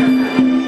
Thank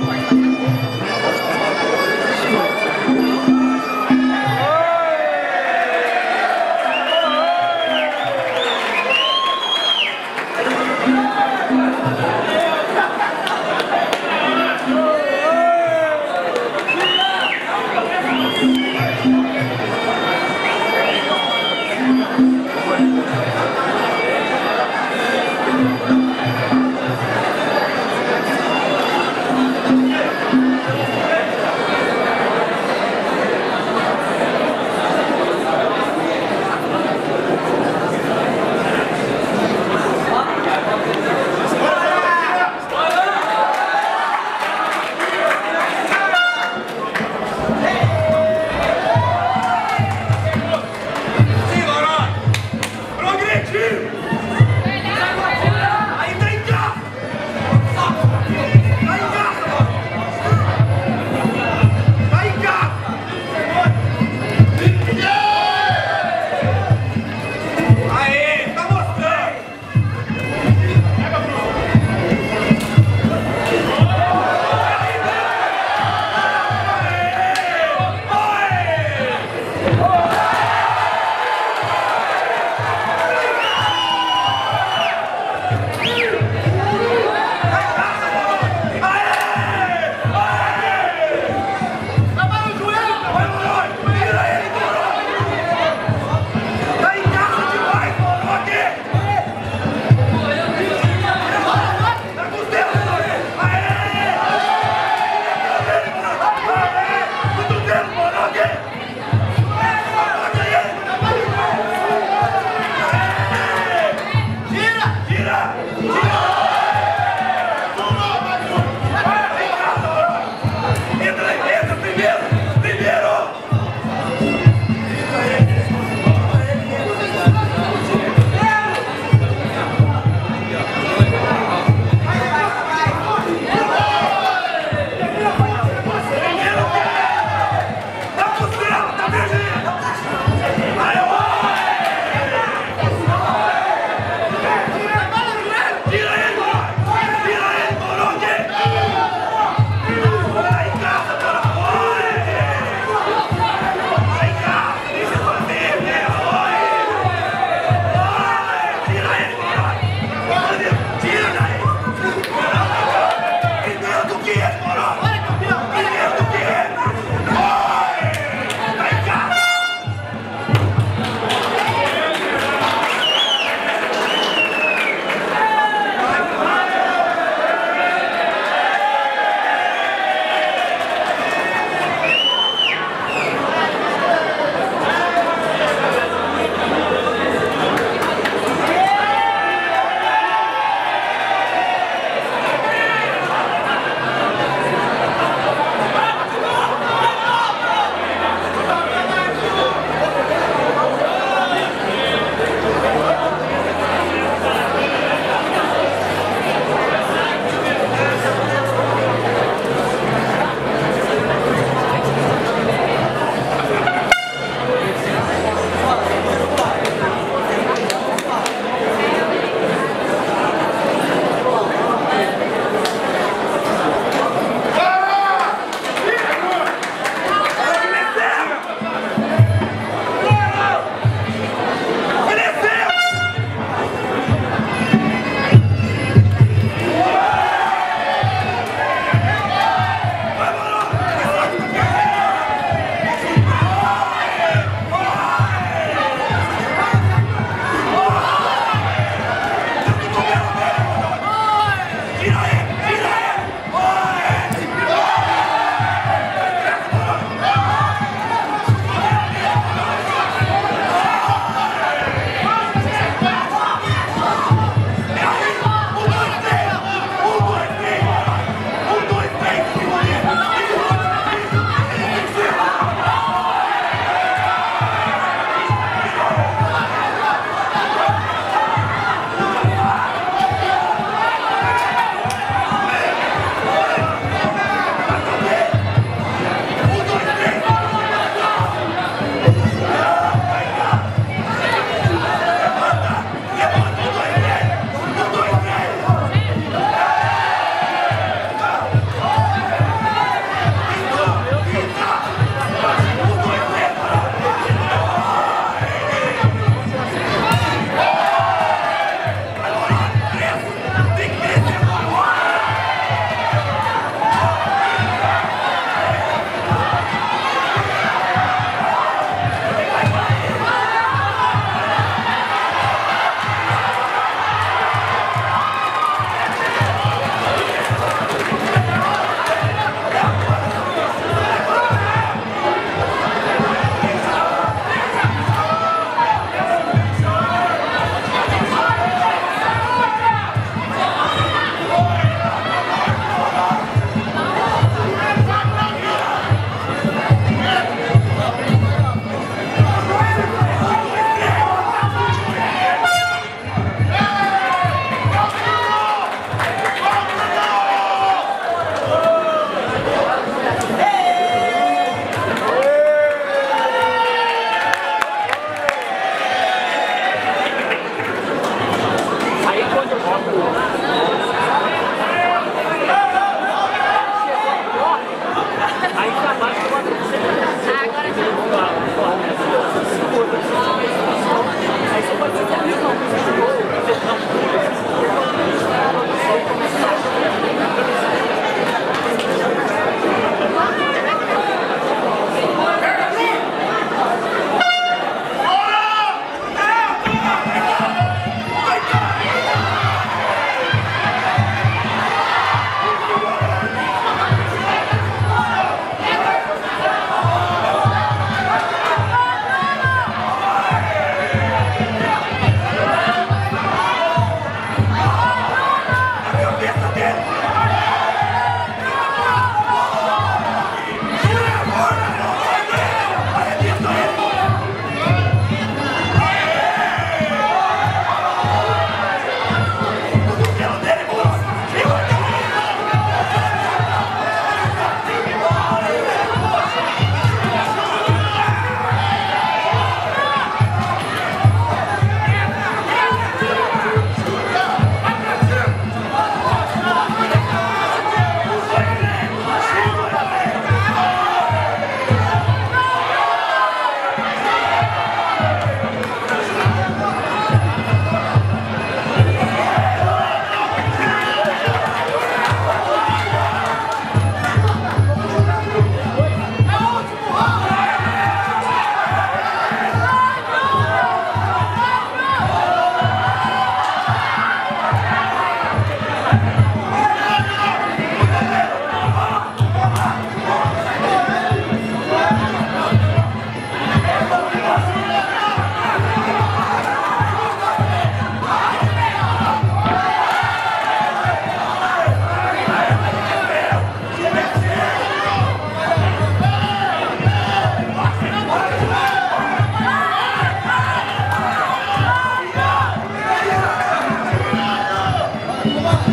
Come on.